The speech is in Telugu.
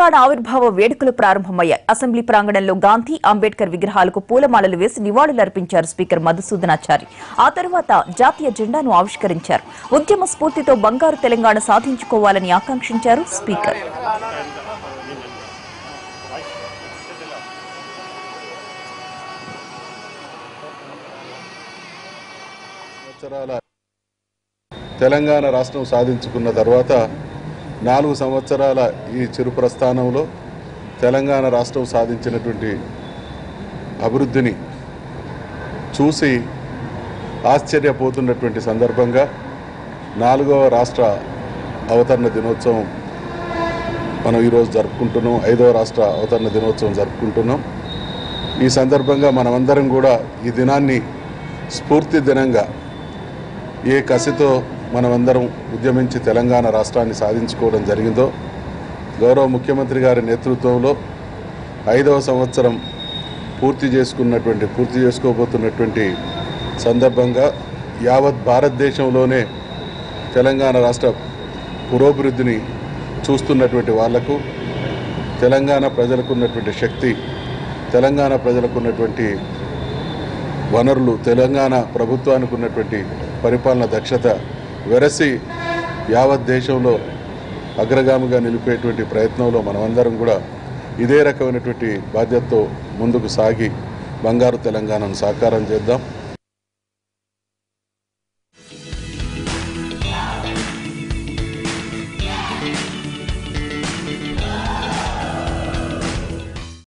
తెలంగాణ ఆవిర్భావ వేడుకలు ప్రారంభమయ్యాయి. అసెంబ్లీ ప్రాంగణంలో గాంధీ అంబేద్కర్ విగ్రహాలకు పూలమాలలు వేసి నివాళులర్పించారు స్పీకర్ మధుసూదనాచారి. ఆ తర్వాత జాతీయ జెండాను ఆవిష్కరించారు. ఉద్యమ స్ఫూర్తితో బంగారు తెలంగాణ సాధించుకోవాలని ఆకాంక్షించారు స్పీకర్. తెలంగాణ రాష్ట్రం సాధించుకున్న తర్వాత నాలుగు సంవత్సరాల ఈ చిరు ప్రస్థానంలో తెలంగాణ రాష్ట్రం సాధించినటువంటి అభివృద్ధిని చూసి ఆశ్చర్యపోతున్నటువంటి సందర్భంగా నాలుగవ రాష్ట్ర అవతరణ దినోత్సవం మనం ఈరోజు జరుపుకుంటున్నాం. ఐదవ రాష్ట్ర అవతరణ దినోత్సవం జరుపుకుంటున్నాం. ఈ సందర్భంగా మనమందరం కూడా ఈ దినాన్ని స్ఫూర్తి దినంగా ఏ కసితో మనమందరం ఉద్యమించి తెలంగాణ రాష్ట్రాన్ని సాధించుకోవడం జరిగిందో గౌరవ ముఖ్యమంత్రి గారి నేతృత్వంలో ఐదవ సంవత్సరం పూర్తి చేసుకున్నటువంటి పూర్తి చేసుకోబోతున్నటువంటి సందర్భంగా యావత్ భారతదేశంలోనే తెలంగాణ రాష్ట్ర పురోభివృద్ధిని చూస్తున్నటువంటి వాళ్ళకు తెలంగాణ ప్రజలకు ఉన్నటువంటి శక్తి తెలంగాణ ప్రజలకు ఉన్నటువంటి వనరులు తెలంగాణ ప్రభుత్వానికి ఉన్నటువంటి పరిపాలన దక్షత వెరసి యావత్ దేశంలో అగ్రగామిగా నిలిపేటువంటి ప్రయత్నంలో మనమందరం కూడా ఇదే రకమైనటువంటి బాధ్యతతో ముందుకు సాగి బంగారు తెలంగాణను సాకారం చేద్దాం.